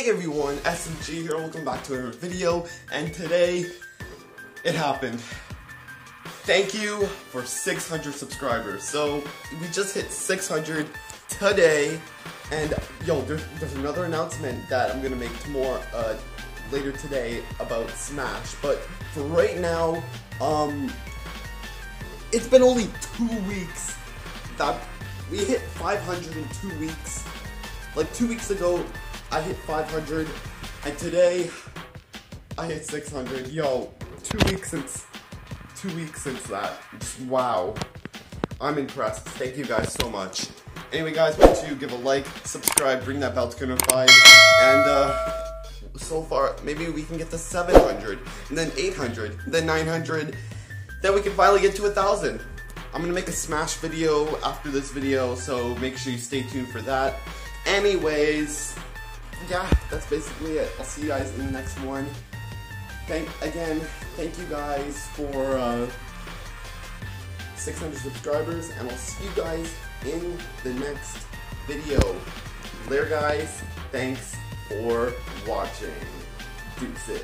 Hey everyone, SMG here, welcome back to another video, and today, it happened. Thank you for 600 subscribers. So, we just hit 600 today, and yo, there's, there's another announcement that I'm gonna make tomorrow, uh, later today about Smash, but for right now, um, it's been only two weeks that we hit 500 in two weeks. Like two weeks ago, I hit 500, and today I hit 600. Yo, two weeks since two weeks since that. Just wow, I'm impressed. Thank you guys so much. Anyway, guys, make sure you give a like, subscribe, ring that bell to get notified, and uh, so far maybe we can get to 700, and then 800, then 900, then we can finally get to a thousand. I'm gonna make a Smash video after this video, so make sure you stay tuned for that. Anyways, yeah, that's basically it. I'll see you guys in the next one. Thank again, thank you guys for uh, 600 subscribers, and I'll see you guys in the next video. Later, guys. Thanks for watching. Deuces.